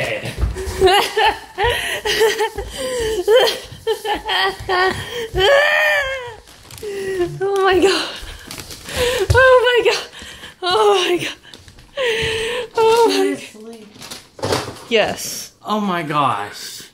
dead. oh my god. Oh my god. Oh my god. Oh my god. Yes. Oh my gosh.